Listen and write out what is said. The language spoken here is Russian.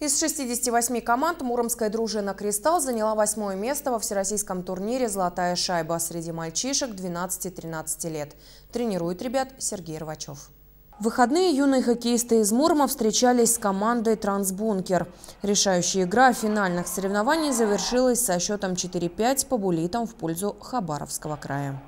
Из 68 команд муромская дружина «Кристалл» заняла восьмое место во всероссийском турнире «Золотая шайба» среди мальчишек 12-13 лет. Тренирует ребят Сергей Рвачев. В выходные юные хоккеисты из Мурма встречались с командой «Трансбункер». Решающая игра финальных соревнований завершилась со счетом 4-5 по булитам в пользу Хабаровского края.